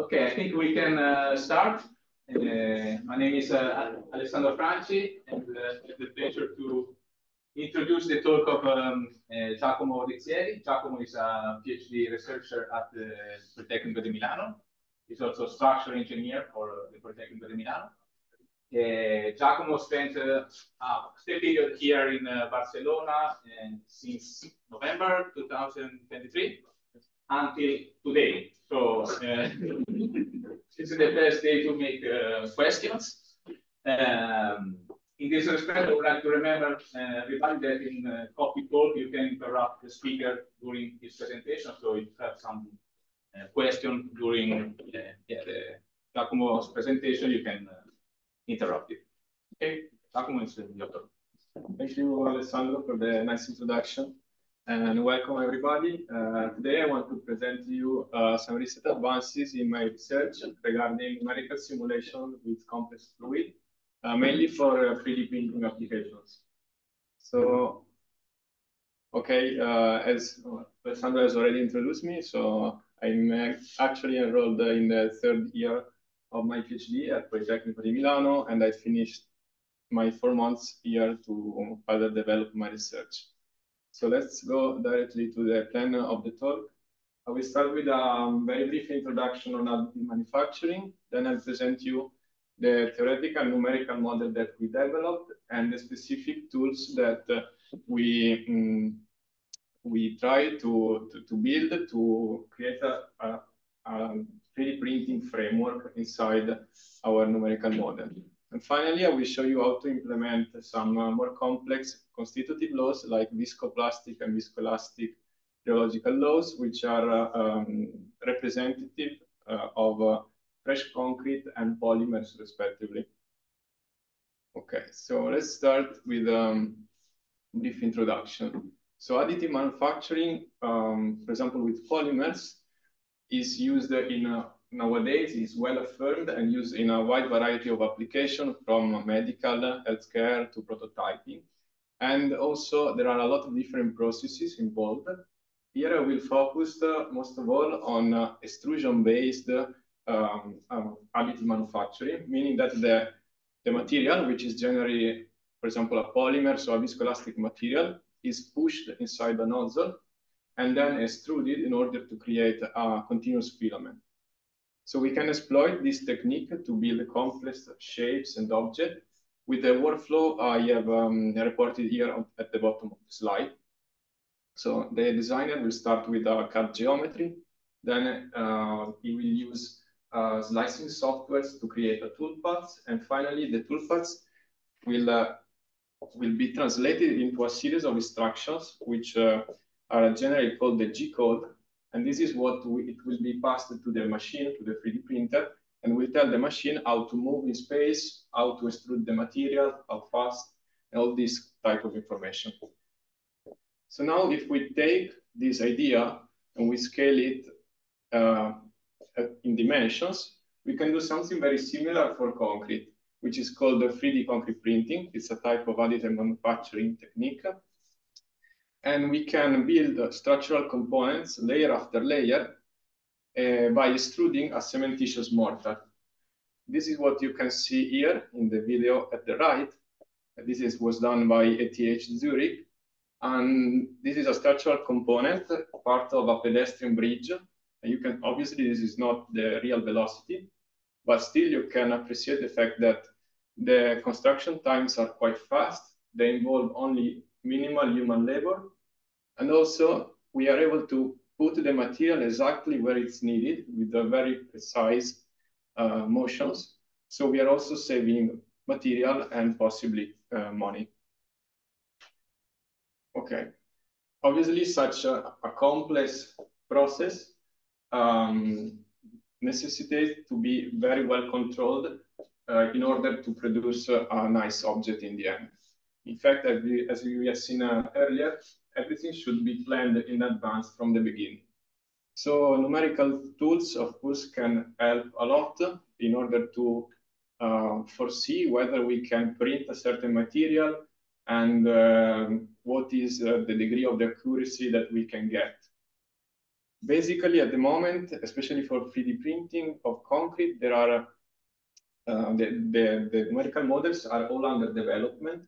Okay, I think we can uh, start. Uh, my name is uh, Alessandro Franci, and uh, it's a pleasure to introduce the talk of um, uh, Giacomo Rizzieri. Giacomo is a PhD researcher at the Politecnico di Milano. He's also a structural engineer for the Politecnico di Milano. Uh, Giacomo spent a period here in Barcelona and since November 2023 until today. So uh, this is the best day to make uh, questions. Um, in this respect, I would like to remember uh, everybody that in uh, coffee talk, you can interrupt the speaker during his presentation. So if you have some uh, question during uh, yeah, the Giacomo's presentation, you can uh, interrupt it. Okay, Giacomo is your turn. Thank you, Alessandro, for the nice introduction and welcome everybody. Uh, today I want to present to you uh, some recent advances in my research regarding numerical simulation with complex fluid, uh, mainly for 3D uh, printing applications. So, okay, uh, as Alessandro has already introduced me, so I'm actually enrolled in the third year of my PhD at Politecnico di Milano, and I finished my four months here to further develop my research. So let's go directly to the plan of the talk. I will start with a very brief introduction on additive manufacturing. Then I'll present you the theoretical numerical model that we developed and the specific tools that uh, we um, we try to, to, to, build to create a, a, a 3D printing framework inside our numerical model. And finally, I will show you how to implement some uh, more complex constitutive laws like viscoplastic and viscoelastic rheological laws, which are uh, um, representative uh, of uh, fresh concrete and polymers, respectively. Okay, so let's start with a um, brief introduction. So additive manufacturing, um, for example, with polymers, is used in a nowadays is well affirmed and used in a wide variety of applications from medical, healthcare to prototyping. And also there are a lot of different processes involved. Here I will focus uh, most of all on uh, extrusion-based um, um, additive manufacturing, meaning that the, the material, which is generally, for example, a polymer, so a viscoelastic material, is pushed inside the nozzle and then extruded in order to create a continuous filament. So we can exploit this technique to build complex shapes and objects with the workflow I have um, reported here at the bottom of the slide. So the designer will start with a CAD geometry, then uh, he will use uh, slicing softwares to create a toolpath, and finally the toolpaths will uh, will be translated into a series of instructions which uh, are generally called the G code, and this is what we, it will be passed to the machine, to the 3D printer, and will tell the machine how to move in space, how to extrude the material, how fast, and all this type of information. So now if we take this idea and we scale it uh, in dimensions, we can do something very similar for concrete, which is called the 3D concrete printing. It's a type of additive manufacturing technique and we can build structural components layer after layer uh, by extruding a cementitious mortar. This is what you can see here in the video at the right. This is, was done by ETH Zurich. And this is a structural component, part of a pedestrian bridge. And you can, obviously, this is not the real velocity, but still you can appreciate the fact that the construction times are quite fast. They involve only minimal human labor. And also we are able to put the material exactly where it's needed with a very precise uh, motions. So we are also saving material and possibly uh, money. Okay. Obviously, such a, a complex process um, necessitates to be very well controlled uh, in order to produce a nice object in the end. In fact, as we, have seen uh, earlier, everything should be planned in advance from the beginning. So numerical tools, of course, can help a lot in order to uh, foresee whether we can print a certain material and uh, what is uh, the degree of the accuracy that we can get. basically at the moment, especially for 3D printing of concrete, there are uh, the, the, the, numerical models are all under development.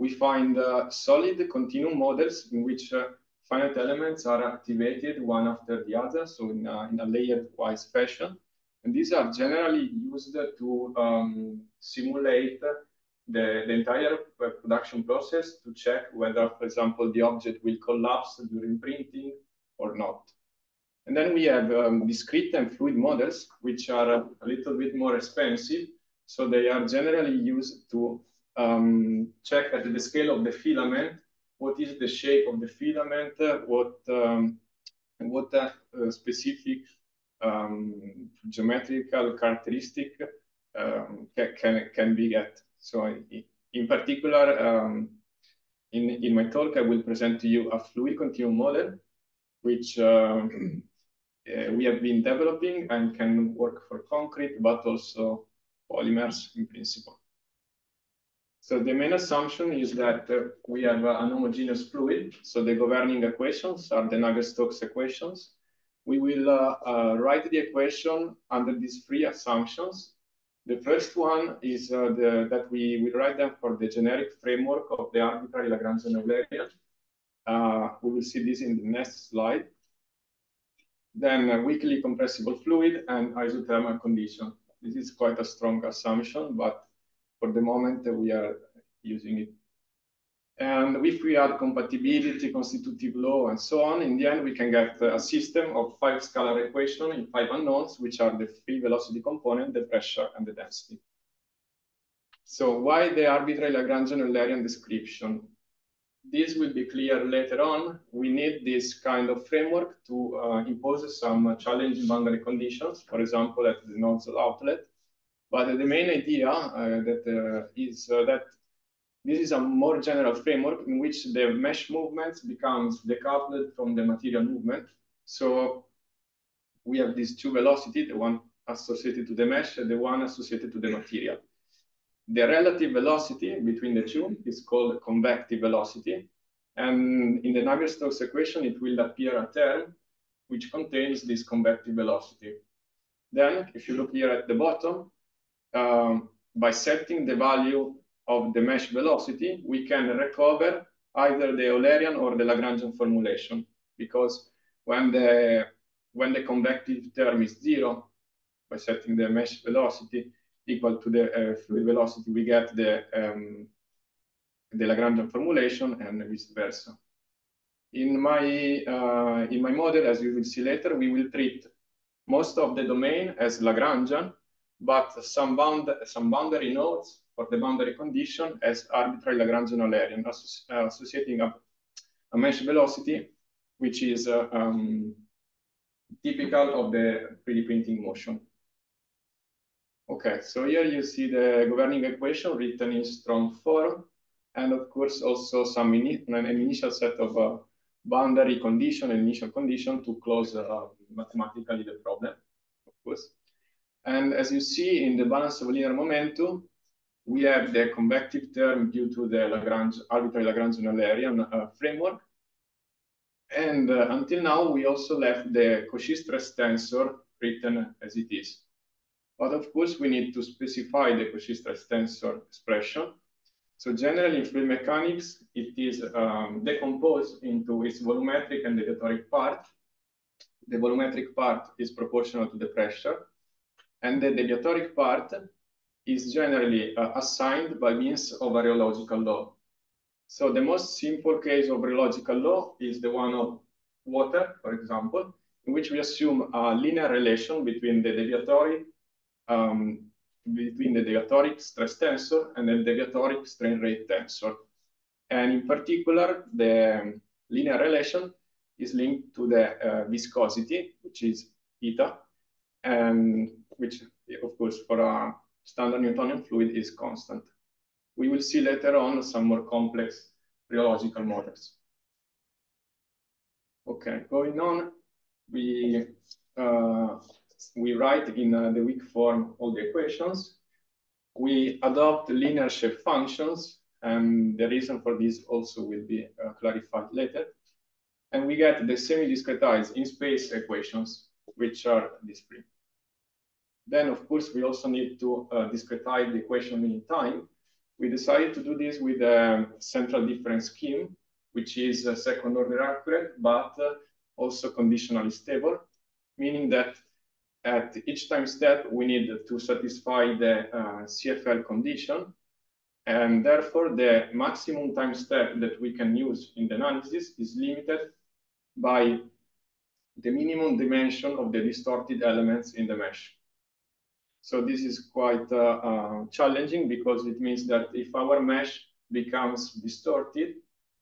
We find uh, solid continuum models in which uh, finite elements are activated one after the other, so in a, in a layered-wise fashion. And these are generally used to um, simulate the, the entire production process to check whether, for example, the object will collapse during printing or not. And then we have um, discrete and fluid models, which are a little bit more expensive. So they are generally used to um, check at the scale of the filament, what is the shape of the filament, what um, what uh, specific um, geometrical characteristic um, can, can be get. So in particular, um, in, in my talk, I will present to you a fluid continuum model, which uh, uh, we have been developing and can work for concrete, but also polymers in principle. So the main assumption is that uh, we have uh, an homogeneous fluid. So the governing equations are the Navier-Stokes equations. We will uh, uh, write the equation under these three assumptions. The first one is uh, the, that we will write them for the generic framework of the arbitrary Lagrangian Eulerian. Uh, we will see this in the next slide. Then weakly compressible fluid and isothermal condition. This is quite a strong assumption, but for the moment we are using it. And if we add compatibility, constitutive law, and so on, in the end, we can get a system of five scalar equations in five unknowns, which are the free velocity component, the pressure, and the density. So why the arbitrary Lagrangian Eulerian description? This will be clear later on. We need this kind of framework to uh, impose some challenging boundary conditions, for example, at the nozzle outlet. But the main idea uh, that uh, is uh, that this is a more general framework in which the mesh movement becomes decoupled from the material movement. So we have these two velocities, the one associated to the mesh and the one associated to the material. The relative velocity between the two is called convective velocity. And in the Navier-Stokes equation, it will appear a term which contains this convective velocity. Then, if you look here at the bottom, um, by setting the value of the mesh velocity, we can recover either the Eulerian or the Lagrangian formulation because when the when the convective term is zero, by setting the mesh velocity equal to the uh, fluid velocity, we get the um, the Lagrangian formulation and vice versa. In my uh, in my model, as you will see later, we will treat most of the domain as Lagrangian, but some bound some boundary nodes for the boundary condition as arbitrary Lagrangian Eulerian, uh, associating a, a, mesh velocity, which is uh, um, typical of the 3D printing motion. Okay, so here you see the governing equation written in strong form, and of course also some an initial set of uh, boundary condition and initial condition to close uh, mathematically the problem, of course. And as you see in the balance of linear momentum, we have the convective term due to the Lagrange, arbitrary Lagrangian Eulerian uh, framework. And uh, until now, we also left the Cauchy stress tensor written as it is. But of course, we need to specify the Cauchy stress tensor expression. So generally in fluid mechanics, it is um, decomposed into its volumetric and deviatoric part. The volumetric part is proportional to the pressure, and the deviatoric part is generally uh, assigned by means of a rheological law. So the most simple case of rheological law is the one of water, for example, in which we assume a linear relation between the deviatoric um, between the deviatoric stress tensor and the deviatoric strain rate tensor. And in particular, the linear relation is linked to the uh, viscosity, which is eta, and which, of course, for a standard Newtonian fluid is constant. We will see later on some more complex rheological models. Okay, going on, we uh, we write in uh, the weak form all the equations. We adopt linear shape functions, and the reason for this also will be uh, clarified later. and we get the semi-discretized in-space equations, which are discrete. Then, of course, we also need to uh, discretize the equation in time. We decided to do this with a central difference scheme, which is uh, second order accurate, but uh, also conditionally stable, meaning that at each time step, we need to satisfy the uh, CFL condition. And therefore, the maximum time step that we can use in the analysis is limited by the minimum dimension of the distorted elements in the mesh. So this is quite uh, uh, challenging because it means that if our mesh becomes distorted,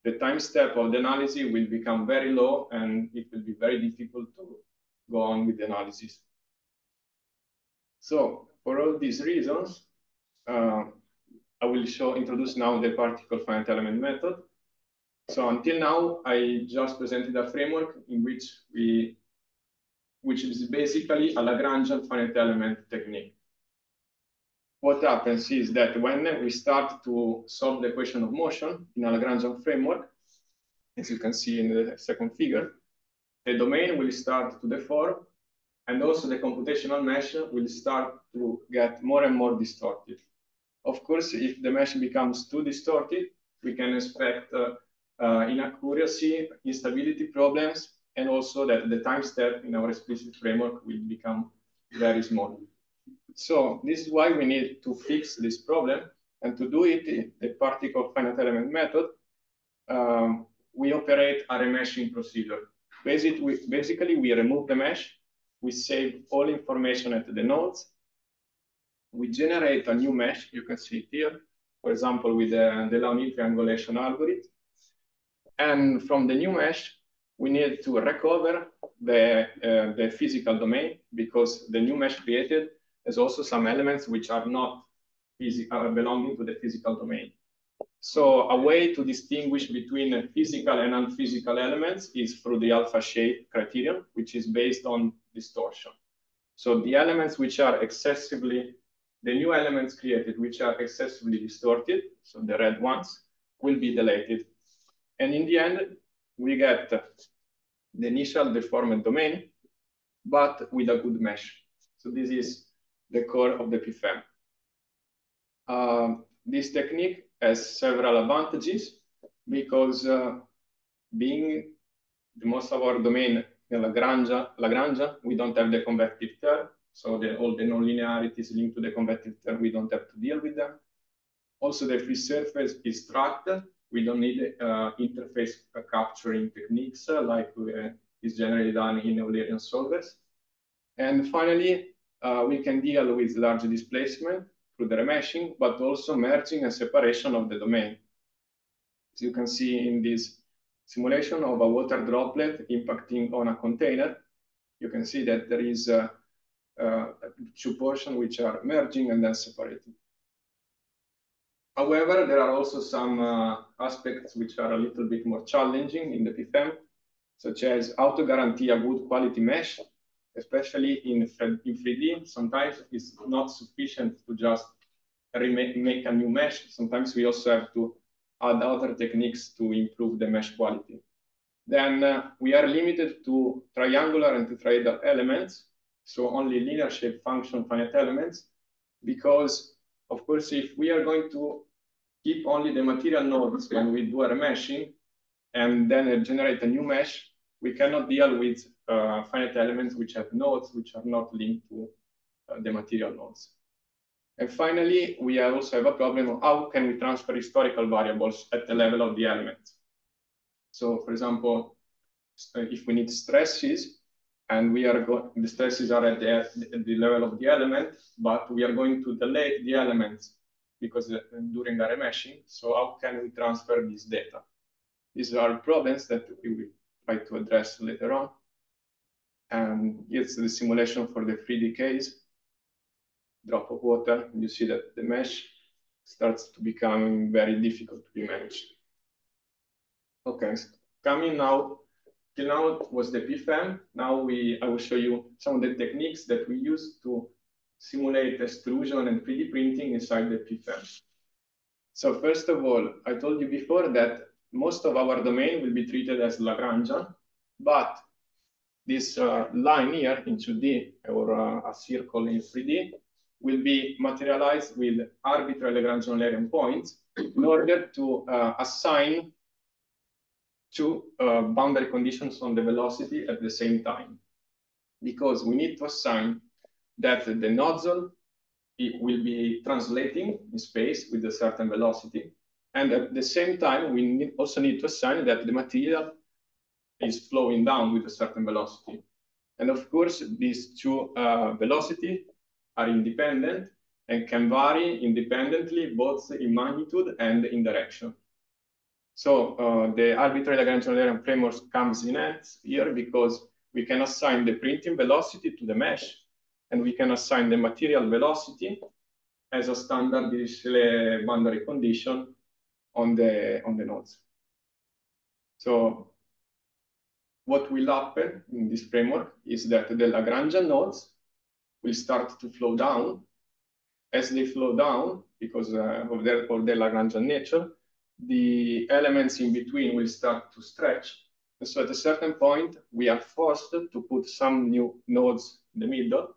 the time step of the analysis will become very low and it will be very difficult to go on with the analysis. So for all these reasons, uh, I will show introduce now the particle finite element method. So until now, I just presented a framework in which we, which is basically a Lagrangian finite element technique. What happens is that when we start to solve the equation of motion in a Lagrangian framework, as you can see in the second figure, the domain will start to deform and also the computational mesh will start to get more and more distorted. Of course, if the mesh becomes too distorted, we can expect uh, uh, inaccuracy, instability problems, and also that the time step in our explicit framework will become very small. So this is why we need to fix this problem. And to do it, the particle finite element method, um, we operate a remeshing procedure. Basically we, basically, we remove the mesh we save all information at the nodes. We generate a new mesh, you can see it here, for example, with the Delaunay triangulation algorithm. And from the new mesh, we need to recover the, uh, the physical domain because the new mesh created has also some elements which are not uh, belonging to the physical domain. So a way to distinguish between physical and unphysical elements is through the alpha shape criterion, which is based on distortion. So the elements which are excessively, the new elements created which are excessively distorted, so the red ones, will be deleted. And in the end, we get the initial deformed domain, but with a good mesh. So this is the core of the PFEM. Uh, this technique has several advantages because uh, being the most of our domain in Lagrange, Lagrange, we don't have the convective term. So the, all the nonlinearities linked to the convective term, we don't have to deal with them. Also, the free surface is tracked. We don't need uh, interface capturing techniques uh, like uh, is generally done in Eulerian solvers. And finally, uh, we can deal with large displacement through the remeshing, but also merging and separation of the domain. As you can see in this simulation of a water droplet impacting on a container, you can see that there is a, a two portions which are merging and then separating. However, there are also some uh, aspects which are a little bit more challenging in the PFEM, such as how to guarantee a good quality mesh especially in, in 3D, sometimes it's not sufficient to just make a new mesh. Sometimes we also have to add other techniques to improve the mesh quality. Then uh, we are limited to triangular and tetrahedral elements, so only linear shape function finite elements, because of course, if we are going to keep only the material nodes when we do a remeshing and then generate a new mesh, we cannot deal with uh, finite elements which have nodes which are not linked to uh, the material nodes. And finally, we also have a problem of how can we transfer historical variables at the level of the element. So for example, uh, if we need stresses and we are the stresses are at the, at the level of the element, but we are going to delete the elements because uh, during the remeshing. So how can we transfer this data? These are problems that we will try to address later on. And it's the simulation for the 3D case. Drop of water, you see that the mesh starts to become very difficult to be managed. Okay, coming now, till now was the PFEM. Now we, I will show you some of the techniques that we use to simulate extrusion and 3D printing inside the PFEM. So first of all, I told you before that most of our domain will be treated as Lagrangian but this uh, line here in 2D or uh, a circle in 3D will be materialized with arbitrary Lagrangian points in order to uh, assign two uh, boundary conditions on the velocity at the same time. Because we need to assign that the nozzle will be translating in space with a certain velocity. And at the same time, we need also need to assign that the material is flowing down with a certain velocity. And of course, these two uh, velocity are independent and can vary independently both in magnitude and in direction. So uh, the arbitrary Lagrangian framework comes in hands here because we can assign the printing velocity to the mesh and we can assign the material velocity as a standard Dirichlet boundary condition on the on the nodes. So what will happen in this framework is that the Lagrangian nodes will start to flow down. As they flow down, because uh, of, their, of their Lagrangian nature, the elements in between will start to stretch. And so at a certain point, we are forced to put some new nodes in the middle.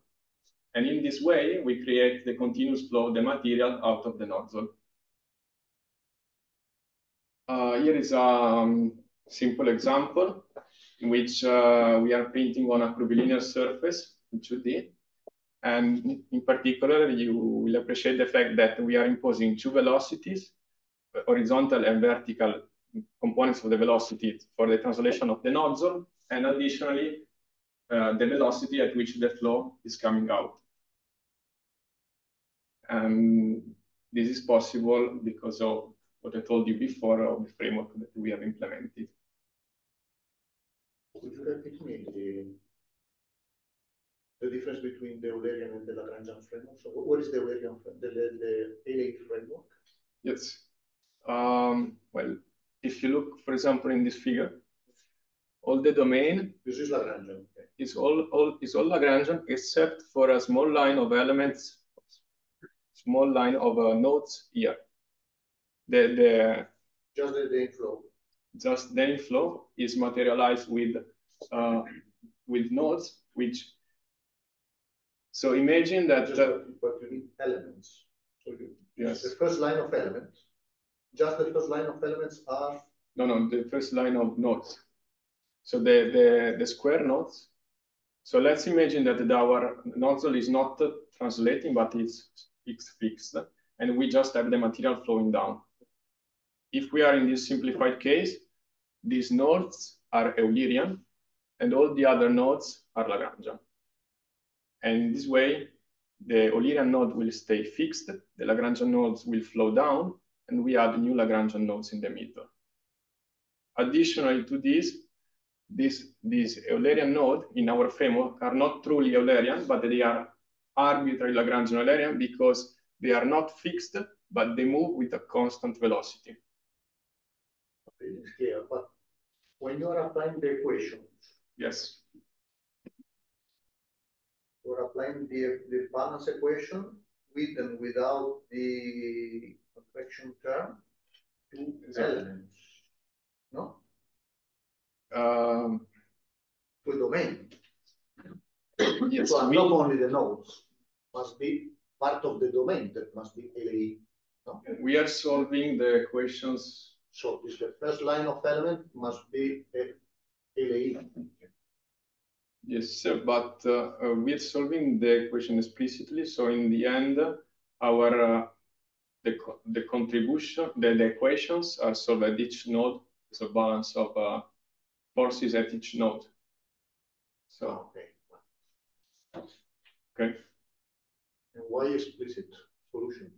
And in this way, we create the continuous flow of the material out of the nozzle. Uh, here is a um, simple example in which uh, we are painting on a curvilinear surface in 2D. And in particular, you will appreciate the fact that we are imposing two velocities, horizontal and vertical components of the velocity for the translation of the nozzle, and additionally, uh, the velocity at which the flow is coming out. And this is possible because of what I told you before of the framework that we have implemented. Could you repeat me the, the difference between the Eulerian and the Lagrangian framework? So what is the Eulerian, the, the, the LA framework? Yes. Um, well, if you look, for example, in this figure, all the domain this is Lagrangian. Okay. is all, all is all Lagrangian except for a small line of elements, small line of uh, nodes here. The the just the, the inflow. Just the inflow is materialized with uh, with nodes, which. So imagine that. Just, uh, but you need elements. So you, yes. The first line of elements just the first line of elements are? No, no, the first line of nodes. So the, the, the square nodes. So let's imagine that our nozzle is not translating, but it's, it's fixed. And we just have the material flowing down. If we are in this simplified case, these nodes are Eulerian, and all the other nodes are Lagrangian. And this way, the Eulerian node will stay fixed, the Lagrangian nodes will flow down, and we add new Lagrangian nodes in the middle. Additionally to this, this, this Eulerian node in our framework are not truly Eulerian, but they are arbitrary Lagrangian Eulerian because they are not fixed, but they move with a constant velocity. Clear, but when you are applying the equations, yes, you're applying the, the balance equation with and without the convection term to elements, no? Um, to a domain. Yes, so we, not only the nodes, must be part of the domain that must be LAE. No? We are solving the equations. So is the first line of element must be LAE. Yes, sir, but uh, uh, we're solving the equation explicitly. So in the end, our uh, the, the contribution, the, the equations are solved at each node. It's a balance of uh, forces at each node. So, okay. Okay. And why explicit solution?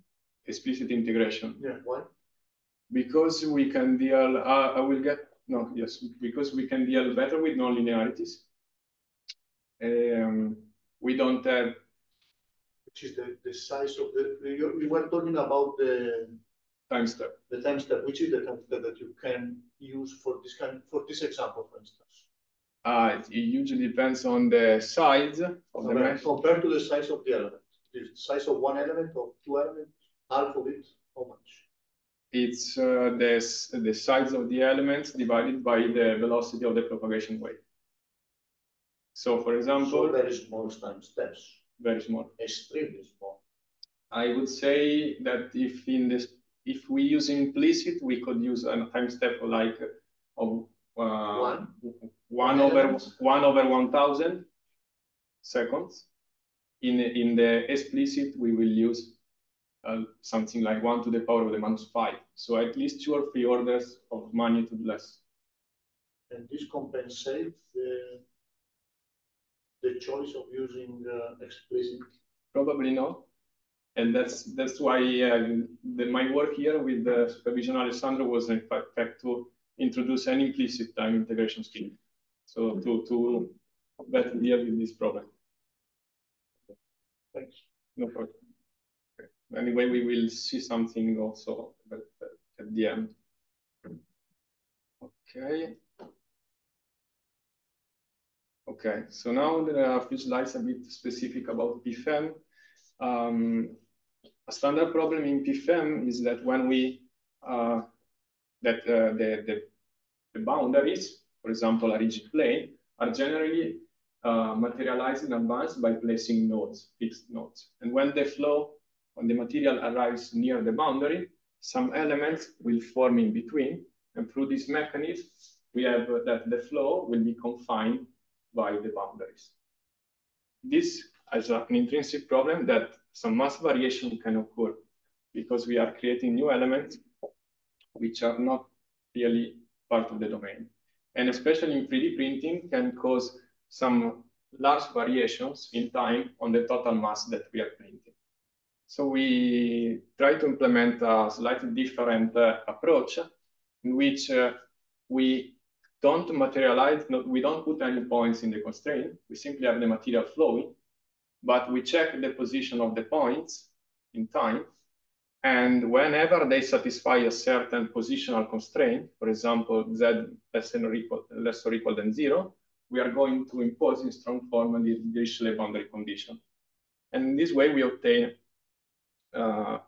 Explicit integration. Yeah, why? Because we can deal, uh, I will get, no, yes, because we can deal better with nonlinearities. Um, we don't have which is the, the size of the, you, you were talking about the time step. The time step, which is the time step that you can use for this kind, for this example, for instance? Uh, it usually depends on the size of the mesh. Compared to the size of the element, the size of one element or two elements, half of it, how much? It's uh, the, the size of the elements divided by the velocity of the propagation wave. So for example, So very small time steps, very small. extremely small. I would say that if in this, if we use implicit, we could use a time step like of uh, One. One One over one over one thousand seconds. In in the explicit, we will use uh, something like one to the power of the minus five. So at least two or three orders of magnitude less. And this compensates the, the choice of using uh, explicit. Probably not. And that's that's why uh, the, my work here with the supervision Alessandro was in fact to introduce an implicit time integration scheme. So to to better deal with this problem. Thanks. No problem. Okay. Anyway, we will see something also at, at the end. Okay. Okay, so now there are a few slides a bit specific about PFEM. Um, a standard problem in PFEM is that when we uh, that uh, the, the the boundaries, for example, a rigid plane, are generally uh, materialized in advance by placing nodes, fixed nodes. And when the flow when the material arrives near the boundary, some elements will form in between. And through this mechanism, we have uh, that the flow will be confined by the boundaries. This is an intrinsic problem that some mass variation can occur because we are creating new elements which are not really part of the domain. And especially in 3D printing can cause some large variations in time on the total mass that we are printing. So we try to implement a slightly different uh, approach in which uh, we don't materialize, no, we don't put any points in the constraint. We simply have the material flowing, but we check the position of the points in time. And whenever they satisfy a certain positional constraint, for example, z less than or equal, less or equal than zero, we are going to impose in strong form the Dirichlet boundary condition. And in this way, we obtain uh,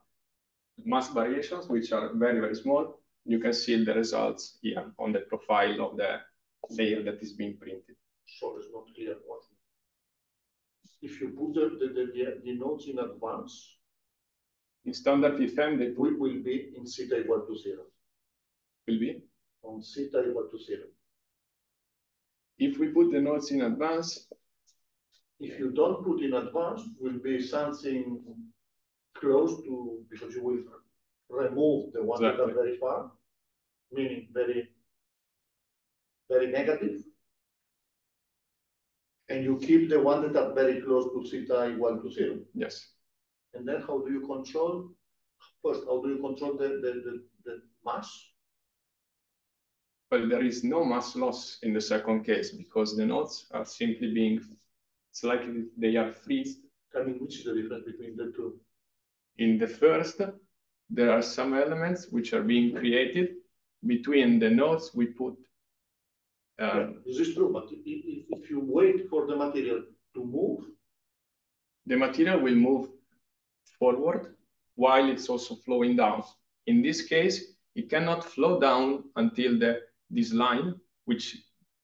mass variations, which are very, very small. You can see the results here on the profile of the layer that is being printed. So it's not clear what. If you put the, the, the, the nodes in advance, In standard PFEM, the we will be in zeta equal to zero, will be. on zeta equal to zero. If we put the nodes in advance, If you don't put in advance, will be something close to, because you will remove the one that are very far, meaning very, very negative. And you keep the one that are very close to zeta equal to zero. yes. And then how do you control, first, how do you control the, the, the, the mass? But there is no mass loss in the second case because the nodes are simply being, it's like they are freezed. I mean, which is the difference between the two? In the first, there are some elements which are being created between the nodes we put. Uh, Yeah, This is true, but if, if you wait for the material to move, the material will move forward while it's also flowing down. In this case, it cannot flow down until the this line, which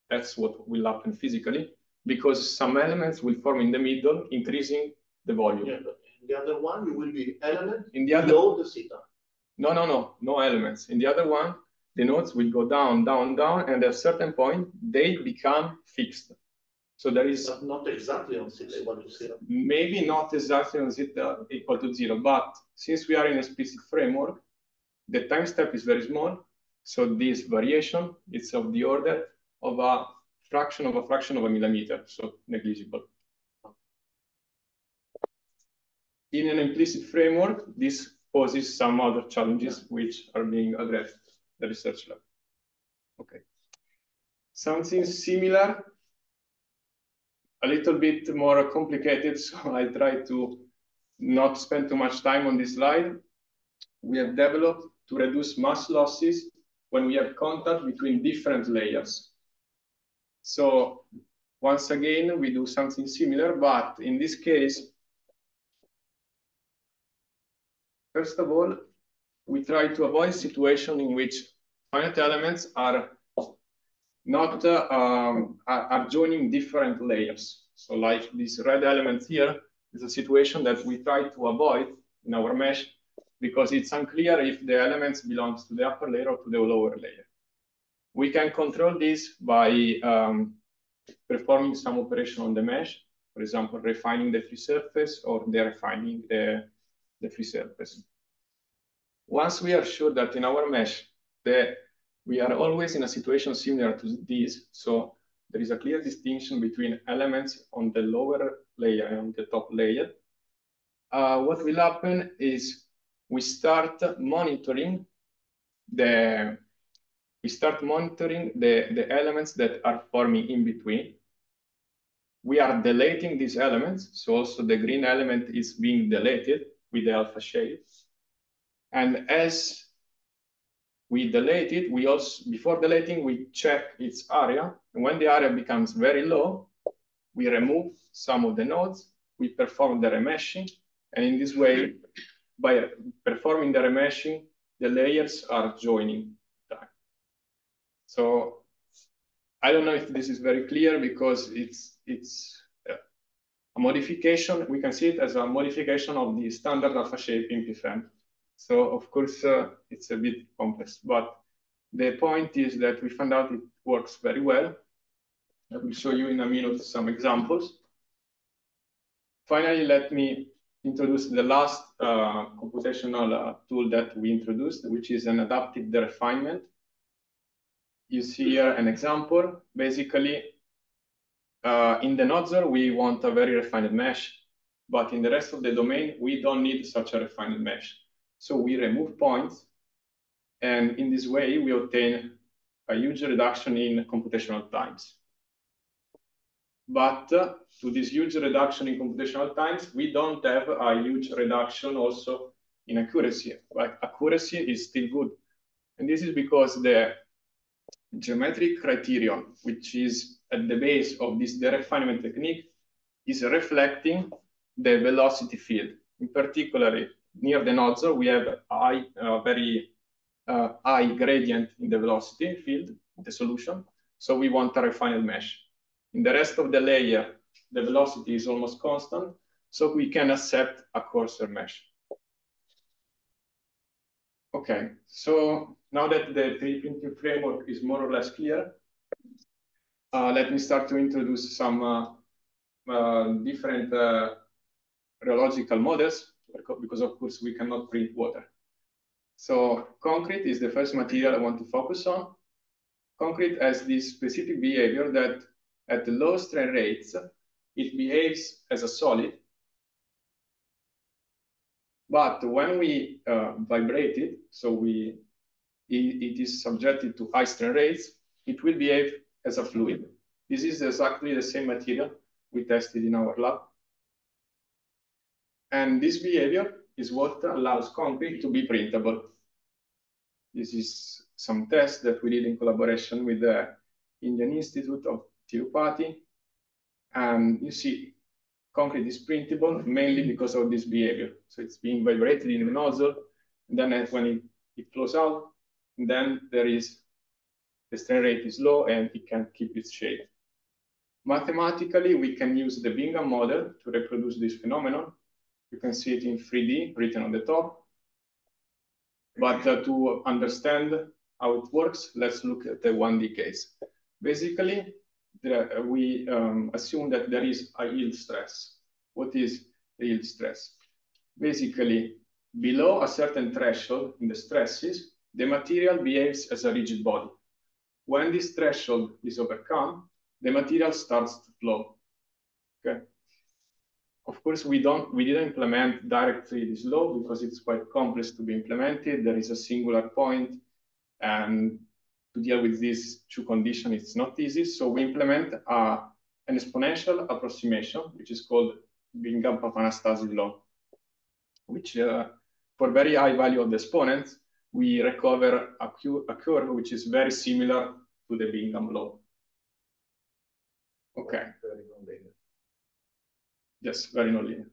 that's what will happen physically, because some elements will form in the middle, increasing the volume. yeah, but in the other one, you will be element In the other, below the zeta. no, no, no, no elements. In the other one, the nodes will go down, down, down, and at a certain point, they become fixed. So there is But not exactly on zeta equal to zero. maybe not exactly on zeta equal to zero, but since we are in a specific framework, the time step is very small. So this variation is of the order of a fraction of a fraction of a millimeter, so negligible. In an implicit framework, this poses some other challenges which are being addressed at the research lab. Okay. Something similar a little bit more complicated, so I try to not spend too much time on this slide. We have developed to reduce mass losses when we have contact between different layers. So once again, we do something similar, but in this case, first of all, we try to avoid situation in which finite elements are not um, are, joining different layers. So like these red elements here is a situation that we try to avoid in our mesh because it's unclear if the elements belongs to the upper layer or to the lower layer. We can control this by um, performing some operation on the mesh, for example, refining the free surface or derefining the, the free surface. Once we are sure that in our mesh, the, we are always in a situation similar to this, so there is a clear distinction between elements on the lower layer and on the top layer. Uh, what will happen is we start monitoring the we start monitoring the, the elements that are forming in between. We are deleting these elements, so also the green element is being deleted with the alpha shape. And as we delete it, we also, before deleting, we check its area. And when the area becomes very low, we remove some of the nodes, we perform the remeshing, and in this way, by performing the remeshing, the layers are joining. So I don't know if this is very clear because it's it's a modification. We can see it as a modification of the standard alpha shape in PFEM. So of course, uh, it's a bit complex, but the point is that we found out it works very well. I will show you in a minute some examples. Finally, let me introduce the last uh, computational uh, tool that we introduced, which is an adaptive refinement. You see here an example. Basically, uh, in the nozzle, we want a very refined mesh, but in the rest of the domain, we don't need such a refined mesh. So we remove points, and in this way, we obtain a huge reduction in computational times. But uh, to this huge reduction in computational times, we don't have a huge reduction also in accuracy. But accuracy is still good. And this is because the geometric criterion, which is at the base of this derefinement technique, is reflecting the velocity field. In particular, near the nozzle, we have a uh, very uh, high gradient in the velocity field, the solution. So we want a refined mesh. In the rest of the layer, the velocity is almost constant, so we can accept a coarser mesh. Okay, so now that the 3D printing framework is more or less clear, uh, let me start to introduce some uh, uh, different uh, rheological models because of course we cannot print water. So concrete is the first material I want to focus on. Concrete has this specific behavior that at the low strain rates, it behaves as a solid. But when we uh, vibrate it, so we it, it is subjected to high strain rates, it will behave as a fluid. This is exactly the same material we tested in our lab. And this behavior is what allows concrete to be printable. This is some tests that we did in collaboration with the Indian Institute of Tirupati. And you see, concrete is printable mainly because of this behavior. So it's being vibrated in the nozzle, and then when it, it flows out, then there is the strain rate is low and it can keep its shape. Mathematically, we can use the Bingham model to reproduce this phenomenon. You can see it in 3D written on the top. But uh, to understand how it works, let's look at the 1D case. Basically, there, we um, assume that there is a yield stress. What is the yield stress? Basically, below a certain threshold in the stresses, the material behaves as a rigid body. When this threshold is overcome, the material starts to flow. Okay. Of course, we don't we didn't implement directly this law because it's quite complex to be implemented. There is a singular point, and to deal with these two conditions, it's not easy. So we implement an exponential approximation, which is called Bingham-Papanastasiou's law, which uh, for very high value of the exponents, we recover a, a curve which is very similar to the Bingham law. Okay. Yes, very nonlinear.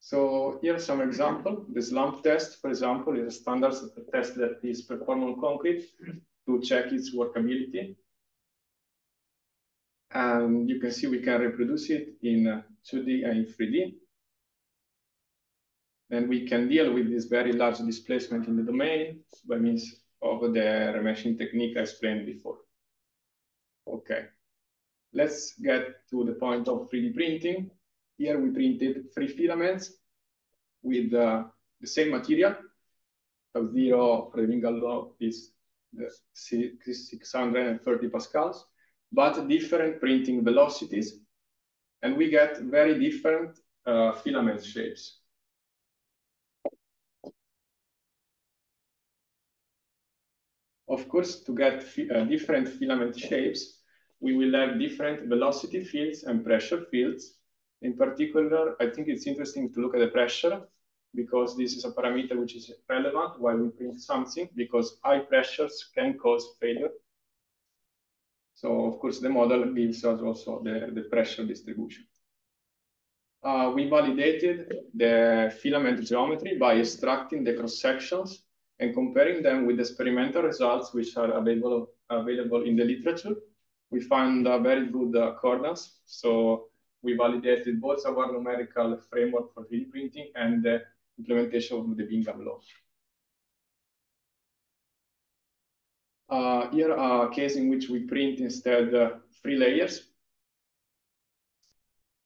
So here are some example. The slump test, for example, is a standard test that is performed on concrete to check its workability. And you can see we can reproduce it in uh, 2D and in 3D. And we can deal with this very large displacement in the domain by means of the remeshing technique I explained before. Okay, let's get to the point of 3D printing. Here we printed three filaments with uh, the same material. Of zero the Wingal is 630 pascals, but different printing velocities. And we get very different uh, filament shapes. Of course, to get uh, different filament shapes, we will have different velocity fields and pressure fields. In particular, I think it's interesting to look at the pressure because this is a parameter which is relevant while we print something because high pressures can cause failure. So of course the model gives us also the, the pressure distribution. Uh, we validated the filament geometry by extracting the cross sections and comparing them with experimental results which are available, available in the literature. We found a very good uh, accordance. So we validated both our numerical framework for 3D printing and the implementation of the Bingham law. Uh, here a case in which we print instead uh, three layers.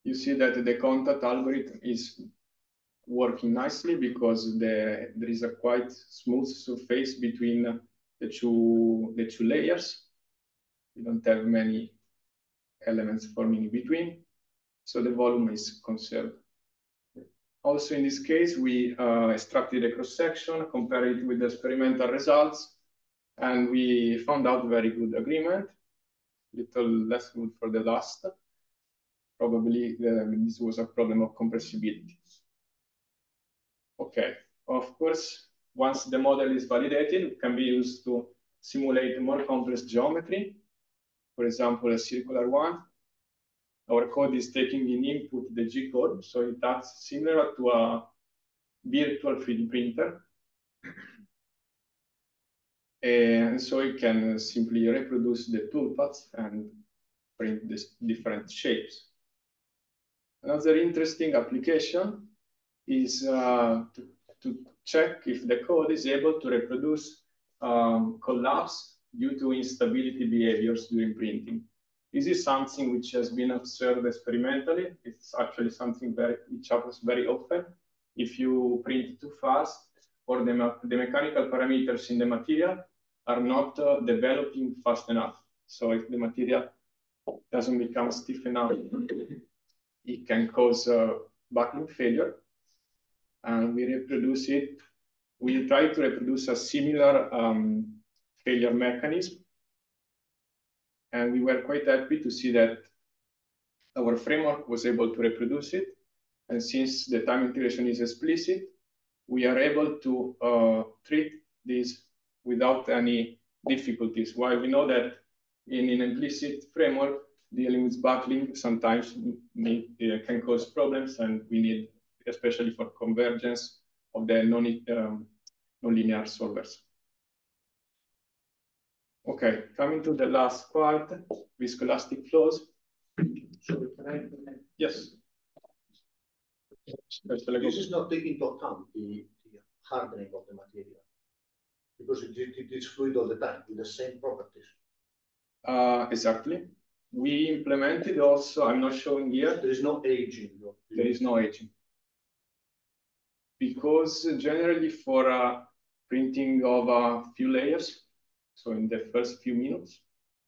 You see that the contact algorithm is working nicely because the, there is a quite smooth surface between the two, the two layers. We don't have many elements forming in between, so the volume is conserved. Also in this case, we uh, extracted a cross-section, compared it with the experimental results, and we found out very good agreement, little less good for the last. Probably the, this was a problem of compressibility. Okay, of course, once the model is validated, it can be used to simulate more complex geometry. For example, a circular one. Our code is taking in input the G code, so it acts similar to a virtual 3D printer. And so it can simply reproduce the toolpaths and print these different shapes. Another interesting application is uh, to, to, check if the code is able to reproduce um, collapse due to instability behaviors during printing. This is something which has been observed experimentally. It's actually something very, which happens very often. If you print too fast or the, the mechanical parameters in the material are not uh, developing fast enough. So if the material doesn't become stiff enough, it can cause uh, buckling failure and we reproduce it. We try to reproduce a similar um, failure mechanism. And we were quite happy to see that our framework was able to reproduce it. And since the time integration is explicit, we are able to uh, treat this without any difficulties. While we know that in an implicit framework, dealing with buckling sometimes uh, can cause problems and we need especially for convergence of the non, um, nonlinear solvers. Okay, coming to the last part, viscoelastic flows. Sorry, can I? Yes. This is not taking into account the, the hardening of the material because it, it, it is fluid all the time with the same properties. Uh, exactly. We implemented also, I'm not showing here. There is no aging. There is no aging because generally for a printing of a few layers, so in the first few minutes,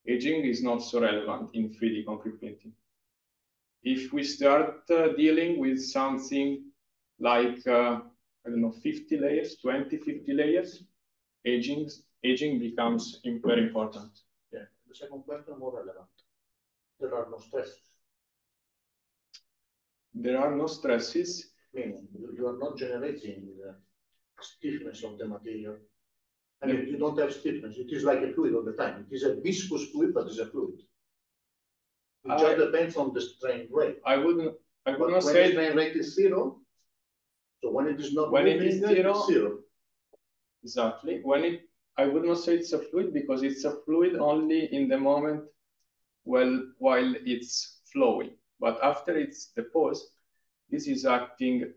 aging is not so relevant in 3D concrete printing. If we start uh, dealing with something like, uh, I don't know, 50 layers, 20, 50 layers, aging, aging becomes very important. Yeah, the second question more relevant. There are no stresses. There are no stresses meaning you are not generating the stiffness of the material. I mean, you don't have stiffness. It is like a fluid all the time. It is a viscous fluid, but it's a fluid. It I, just depends on the strain rate. I wouldn't. I would but not when say the strain rate is zero. So when it is not when moving, it is zero. exactly. When it, I would not say it's a fluid because it's a fluid only in the moment well while it's flowing. But after it's deposed, this is acting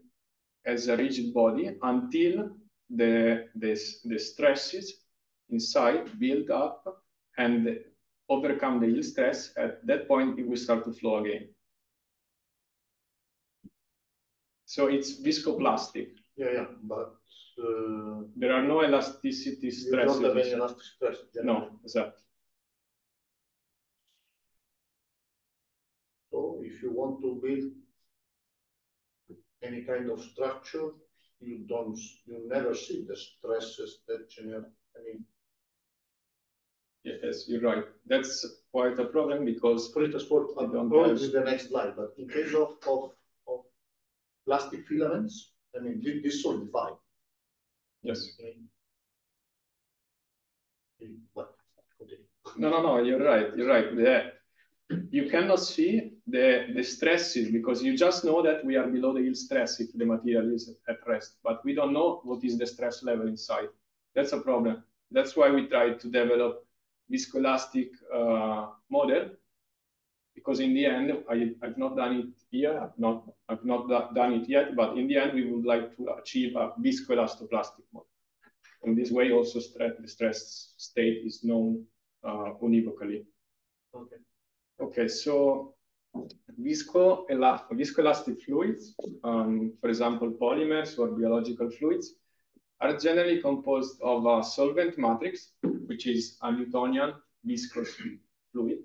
as a rigid body until the, the, the stresses inside build up and overcome the yield stress. At that point, it will start to flow again. So it's viscoplastic. Yeah, yeah, but uh, There are no elasticity you stresses. don't have any elastic stress. generally. No, exactly. So if you want to build any kind of structure, you don't, you never see the stresses that generate, I mean, Yes, you're right. That's quite a problem because for instance, for, I don't probably have- this the next slide, but in case of, of, of plastic filaments, I mean, this, solidified. yes. I mean, in- But, okay. No, no, no, you're right. You're right. The, you cannot see the, the stresses because you just know that we are below the yield stress if the material is at rest, but we don't know what is the stress level inside. That's a problem. That's why we try to develop viscoelastic uh, model because in the end, I, I've not done it here, I've not, I've not done it yet, but in the end, we would like to achieve a viscoelastoplastic model. In this way, also stress, the stress state is known uh, univocally. Okay. Okay, so visco viscoelastic fluids, um, for example, polymers or biological fluids, are generally composed of a solvent matrix, which is a Newtonian viscous fluid.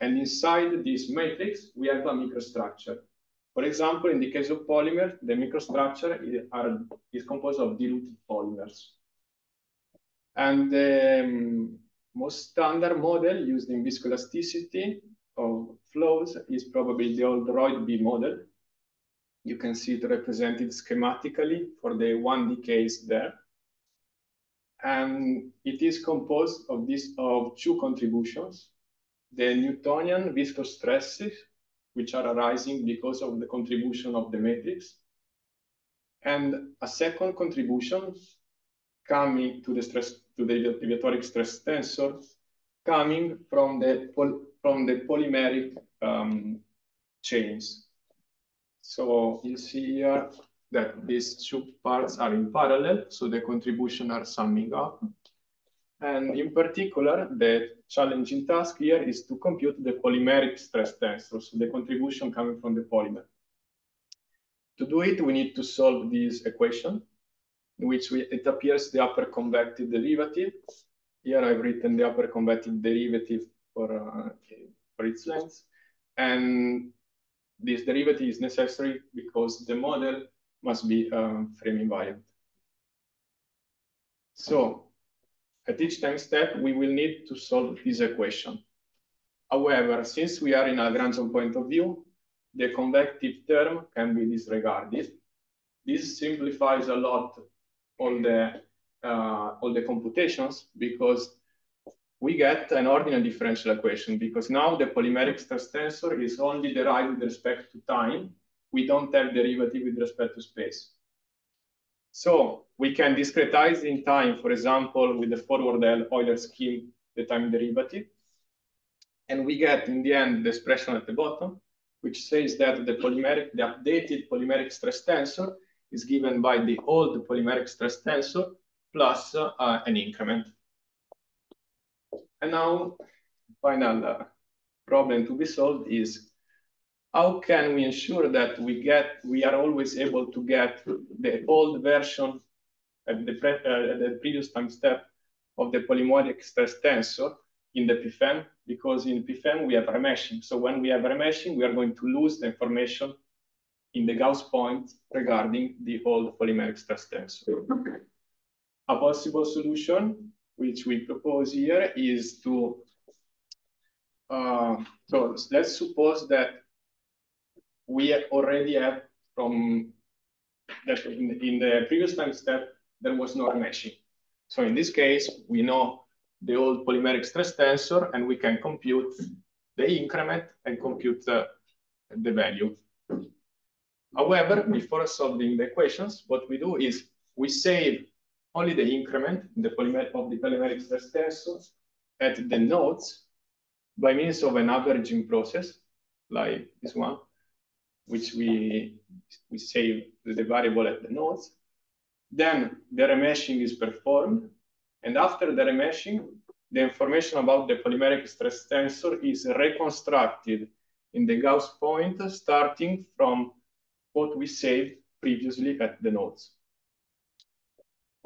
And inside this matrix, we have a microstructure. For example, in the case of polymer, the microstructure is, are, is composed of diluted polymers. And the um, most standard model used in viscoelasticity of flows is probably the Oldroyd-B model. You can see it represented schematically for the 1D case there. And it is composed of this of two contributions. The Newtonian viscous stresses, which are arising because of the contribution of the matrix. And a second contribution coming to the stress to the deviatoric stress tensor coming from the from the polymeric um, chains. So you see here that these two parts are in parallel, so the contribution are summing up. And in particular, the challenging task here is to compute the polymeric stress tensor, so the contribution coming from the polymer. To do it, we need to solve this equation, in which we, it appears the upper convective derivative. Here I've written the upper convective derivative for, uh, for its length. And this derivative is necessary because the model must be um, frame invariant. So at each time step, we will need to solve this equation. However, since we are in a Lagrangian point of view, the convective term can be disregarded. This simplifies a lot all the uh, all the computations because we get an ordinary differential equation because now the polymeric stress tensor is only derived with respect to time. We don't have derivative with respect to space. So we can discretize in time, for example, with the forward Euler scheme, the time derivative. And we get in the end the expression at the bottom, which says that the polymeric, the updated polymeric stress tensor is given by the old polymeric stress tensor plus uh, an increment. And now, final uh, problem to be solved is how can we ensure that we get, we are always able to get the old version at the, pre, uh, the previous time step of the polymeric stress tensor in the PFEM, because in PFEM we have remeshing. So when we have remeshing, we are going to lose the information in the Gauss point regarding the old polymeric stress tensor. A possible solution, which we propose here, is to, uh, so let's suppose that we already have from that in, in the previous time step, there was no meshing. So in this case, we know the old polymeric stress tensor, and we can compute the increment and compute the, the value. However, before solving the equations, what we do is we save only the increment the polymer of the polymeric stress tensor at the nodes by means of an averaging process like this one, which we, we save the variable at the nodes. Then the remeshing is performed. And after the remeshing, the information about the polymeric stress tensor is reconstructed in the Gauss point starting from what we saved previously at the nodes.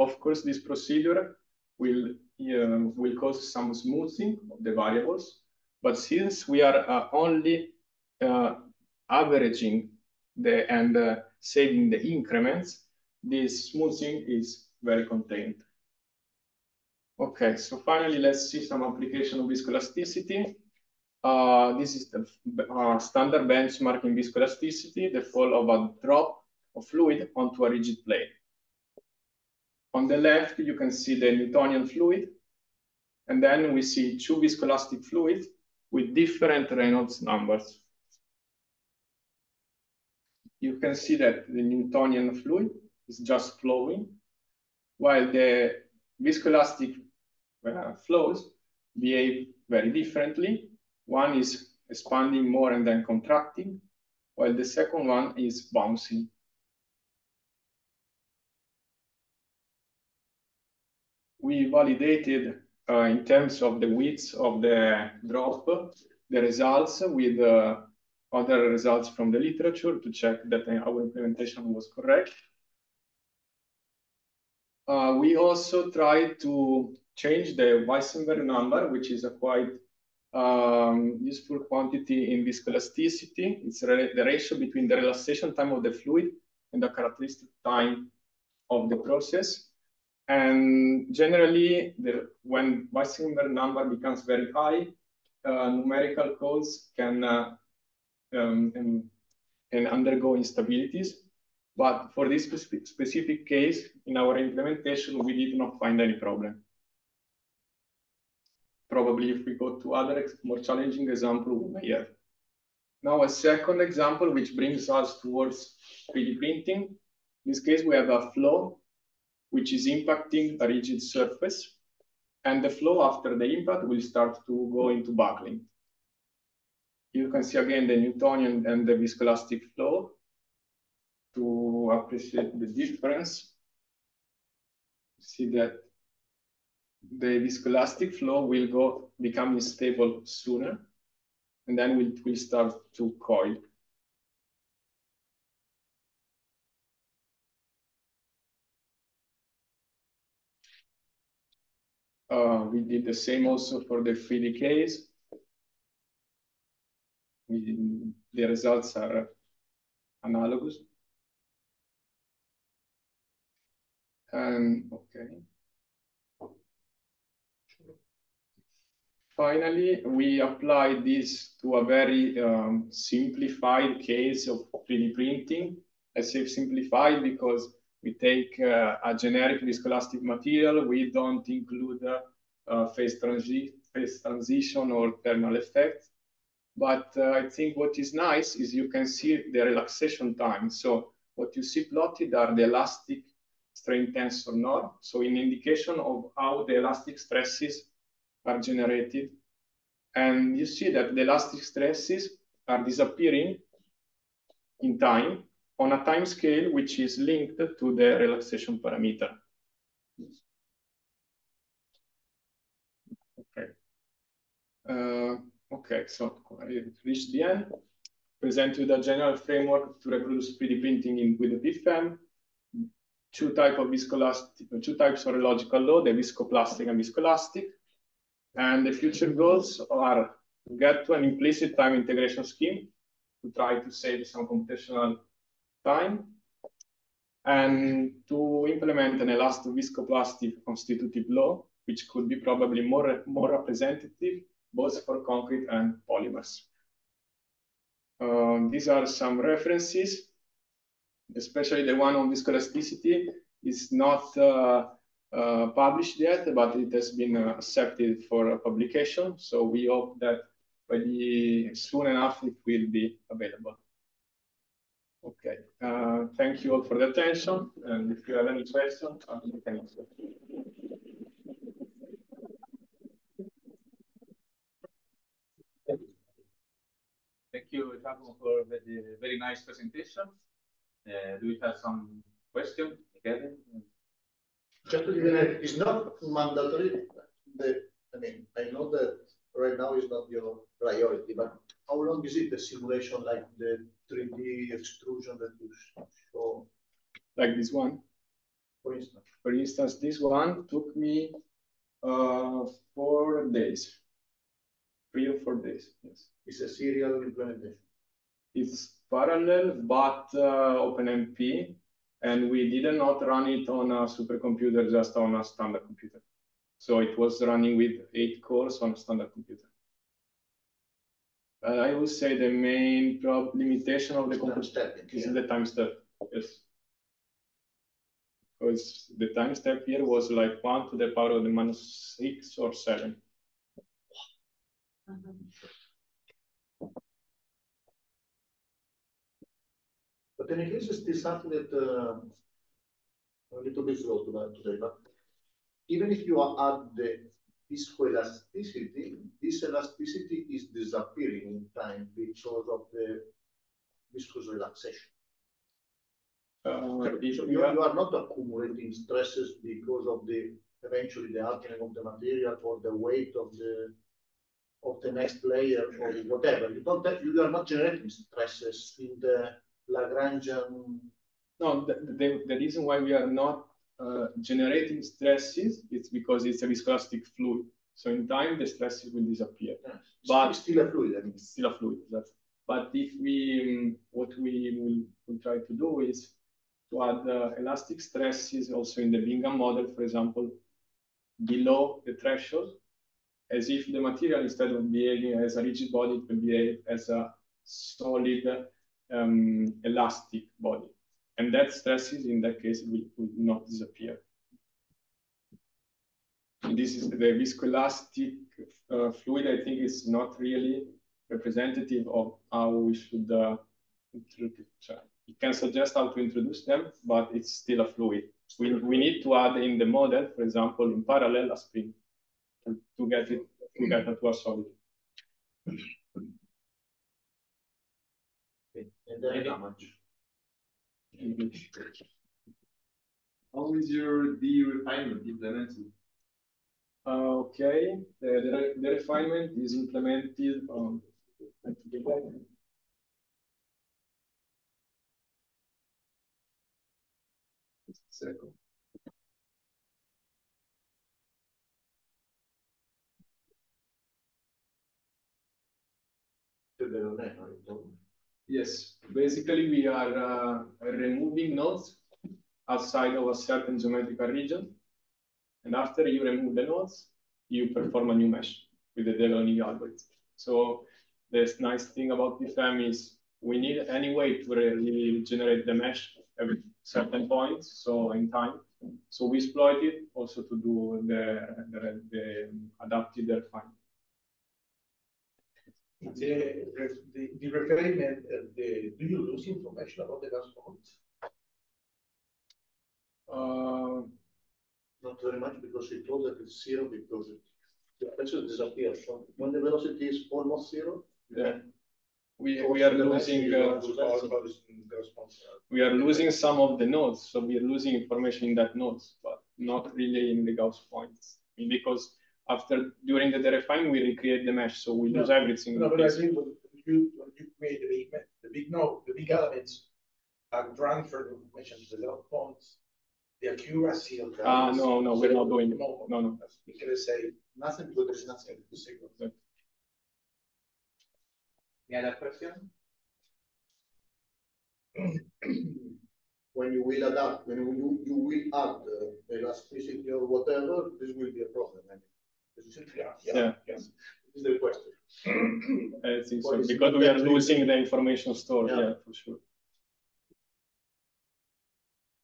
Of course, this procedure will, um, will cause some smoothing of the variables, but since we are uh, only uh, averaging the and uh, saving the increments, this smoothing is very contained. Okay, so finally, let's see some application of viscoelasticity. Uh, this is the uh, standard benchmark in viscoelasticity, the fall of a drop of fluid onto a rigid plane. On the left, you can see the Newtonian fluid, and then we see two viscoelastic fluids with different Reynolds numbers. You can see that the Newtonian fluid is just flowing, while the viscoelastic uh, flows behave very differently. One is expanding more and then contracting, while the second one is bouncing. We validated uh, in terms of the width of the drop, the results with uh, other results from the literature to check that our implementation was correct. Uh, we also tried to change the Weissenberg number, which is a quite um, useful quantity in viscoelasticity. It's the ratio between the relaxation time of the fluid and the characteristic time of the process. And generally, the, when Weissenberg number becomes very high, uh, numerical codes can uh, um, and, and undergo instabilities. But for this specific case, in our implementation, we did not find any problem. Probably if we go to other more challenging example, we may have. Now a second example, which brings us towards 3D printing. In this case, we have a flow which is impacting a rigid surface. And the flow after the impact will start to go into buckling you can see again the Newtonian and the viscoelastic flow to appreciate the difference. See that the viscoelastic flow will go becoming stable sooner, and then it will start to coil. Uh, we did the same also for the 3D case we, the results are analogous. And okay. Finally, we applied this to a very um, simplified case of 3D printing. I say simplified because we take uh, a generic viscoelastic material. We don't include uh, phase, transi phase transition or thermal effects. But uh, I think what is nice is you can see the relaxation time. So what you see plotted are the elastic strain tensor norm. So an indication of how the elastic stresses are generated. And you see that the elastic stresses are disappearing in time on a time scale which is linked to the relaxation parameter. Okay. Uh, Okay, so I reached the end. Present you the general framework to reproduce 3D printing in, with the PFEM. Two type of viscoelastic, two types of rheological law, the viscoplastic and viscoelastic. And the future goals are to get to an implicit time integration scheme to try to save some computational time and to implement an elastic viscoplastic constitutive law, which could be probably more, more representative both for concrete and polymers. Uh, these are some references, especially the one on viscoelasticity is not uh, uh, published yet, but it has been uh, accepted for publication. So we hope that by the, soon enough it will be available. Okay, uh, thank you all for the attention. And if you have any questions, uh, you can answer. Thank you, Giacomo, for the very nice presentation. Uh, do you have some questions? Again? Just to give you, it's not mandatory. The, I mean, I know that right now is not your priority, but how long is it the simulation like the 3D extrusion that you show? Like this one? For instance. For instance, this one took me uh, four days, three or four days, yes. It's a serial implementation. It's parallel, but uh, OpenMP, and we did not run it on a supercomputer, just on a standard computer. So it was running with eight cores on a standard computer. Uh, I would say the main limitation of the computer is yeah. the time step. Yes. Because the time step here was like one to the power of the minus six or 7 But in case it's still something that uh, a little bit slow today, but even if you add the viscoelasticity, this elasticity is disappearing in time because of the viscous relaxation. Uh, so you, you are not accumulating stresses because of the eventually the hardening of the material or the weight of the of the next layer or whatever. You don't have, you are not generating stresses in the Lagrangian. No, the, the, the reason why we are not uh, generating stresses, it's because it's a viscoelastic fluid. So in time, the stresses will disappear. Yes. But still, still a fluid. I mean. Still a fluid. That's, but if we, um, what we will, will, try to do is to add uh, elastic stresses also in the Bingham model, for example, below the threshold, as if the material, instead of behaving as a rigid body, it will behave as a solid um, elastic body. And that stresses, in that case, will, will not disappear. And this is the viscoelastic uh, fluid, I think is not really representative of how we should uh, it can suggest how to introduce them, but it's still a fluid. We, we need to add in the model, for example, in parallel a spring to, to get it to get it to a solid. And then how much? How is your de-refinement implemented? Uh, okay, the, the, the, refinement is implemented on. Second. Yes, basically we are uh, removing nodes outside of a certain geometrical region. And after you remove the nodes, you perform a new mesh with the Delaunay algorithm. So the nice thing about PFEM is we need any way to really generate the mesh every certain points, so in time. So we exploit it also to do the, the, the adaptive refinement the, the, the refinement, uh, the, do you lose information about the Gauss points? Uh, Not very much because it told that it's zero because it, the pressure disappears. So when the velocity is almost zero, yeah. We, we are losing uh, we are losing some of the nodes, so we are losing information in that nodes, but not really in the Gauss points. I mean, because after during the refine we recreate the mesh, so we no, lose everything. No, but I think when you when you create the big the big node, the big elements are transferred information to the low points. The accuracy of that. Ah, no, no, we're not doing it. No, no, no. We can say nothing because there's nothing to signal. Any other question? when you will adapt, when you, you will add uh, elasticity or whatever, this will be a problem. I mean. Yeah, yeah. Yes. Is the question? I think so, because we are losing the information stored, yeah, yeah for sure.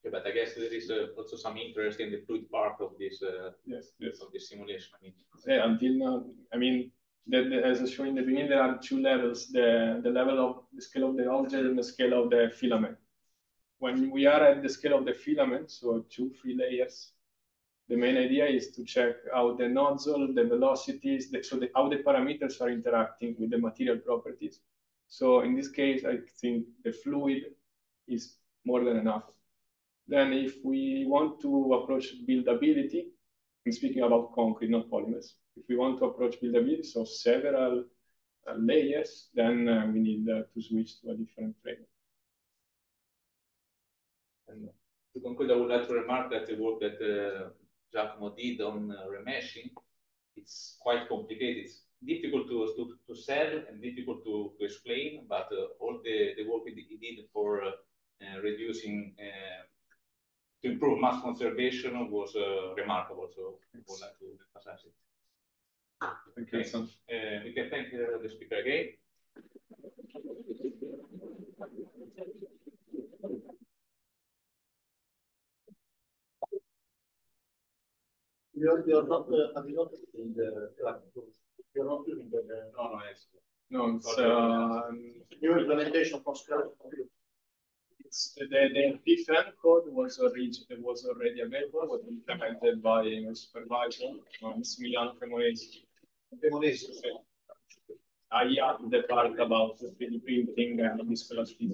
Okay, but I guess there is uh, also some interest in the fluid part of this uh, yes, yes. of this simulation. I mean, yeah, until now, I mean, the, the, as I showed in the beginning, there are two levels: the the level of the scale of the object and the scale of the filament. When we are at the scale of the filament, so two, three layers, the main idea is to check how the nozzle, the velocities, the, so the, how the parameters are interacting with the material properties. So in this case, I think the fluid is more than enough. Then if we want to approach buildability, I'm speaking about concrete, not polymers. If we want to approach buildability, so several uh, layers, then uh, we need uh, to switch to a different framework. And to conclude, I would like to remark that the work that uh, Giacomo did on uh, remeshing, it's quite complicated. It's difficult to, to, to sell and difficult to, to explain, but uh, all the, the work he did for uh, uh, reducing, uh, to improve mass conservation was remarkable. So I would like to emphasize it. Okay, so we can thank the speaker again. You're, you're not, uh, have you not the, like, you're not doing the. No, no, it's. No, it's, uh, New implementation from scratch. it's the, the different code was already, was already available, was implemented by a supervisor, Massimiliano Cremonesi. Cremonesi. I added the part about the 3D printing and this velocity